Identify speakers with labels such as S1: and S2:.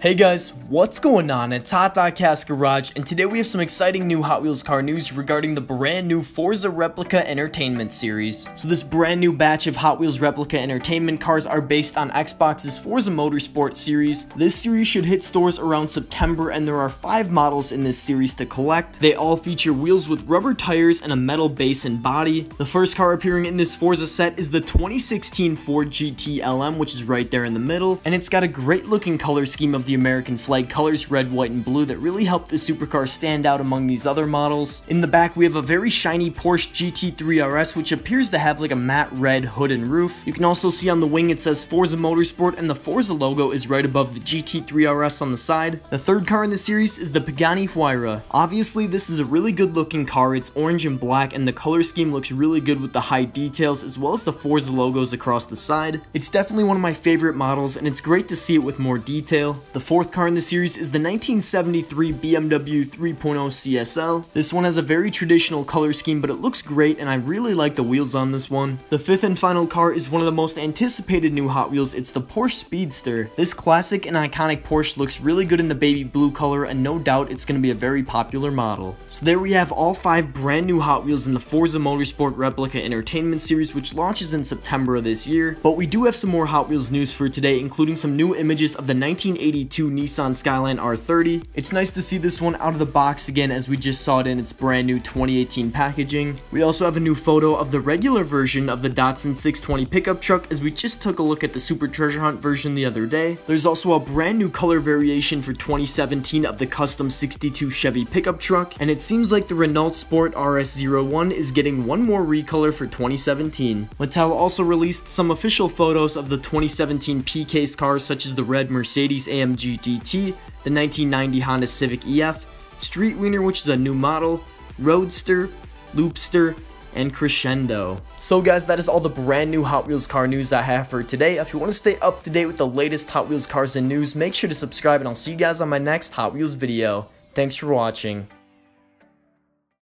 S1: Hey guys, what's going on? It's HotDiecast Garage, and today we have some exciting new Hot Wheels car news regarding the brand new Forza Replica Entertainment series. So this brand new batch of Hot Wheels Replica Entertainment cars are based on Xbox's Forza Motorsport series. This series should hit stores around September, and there are five models in this series to collect. They all feature wheels with rubber tires and a metal base and body. The first car appearing in this Forza set is the 2016 Ford GT LM, which is right there in the middle, and it's got a great looking color scheme of the American flag colors, red, white, and blue, that really help the supercar stand out among these other models. In the back, we have a very shiny Porsche GT3 RS, which appears to have like a matte red hood and roof. You can also see on the wing it says Forza Motorsport, and the Forza logo is right above the GT3 RS on the side. The third car in the series is the Pagani Huayra. Obviously, this is a really good looking car. It's orange and black, and the color scheme looks really good with the high details, as well as the Forza logos across the side. It's definitely one of my favorite models, and it's great to see it with more detail. The fourth car in the series is the 1973 BMW 3.0 CSL. This one has a very traditional color scheme, but it looks great, and I really like the wheels on this one. The fifth and final car is one of the most anticipated new Hot Wheels. It's the Porsche Speedster. This classic and iconic Porsche looks really good in the baby blue color, and no doubt it's going to be a very popular model. So there we have all five brand new Hot Wheels in the Forza Motorsport Replica Entertainment Series, which launches in September of this year. But we do have some more Hot Wheels news for today, including some new images of the 1982 Nissan Skyline R30. It's nice to see this one out of the box again as we just saw it in its brand new 2018 packaging. We also have a new photo of the regular version of the Datsun 620 pickup truck as we just took a look at the Super Treasure Hunt version the other day. There's also a brand new color variation for 2017 of the custom 62 Chevy pickup truck, and it seems like the Renault Sport RS01 is getting one more recolor for 2017. Mattel also released some official photos of the 2017 P-Case cars such as the red Mercedes AMG The 1990 Honda Civic EF, Street Wiener which is a new model, Roadster, Loopster, and Crescendo. So guys, that is all the brand new Hot Wheels car news I have for today. If you want to stay up to date with the latest Hot Wheels cars and news, make sure to subscribe and I'll see you guys on my next Hot Wheels video. Thanks for watching.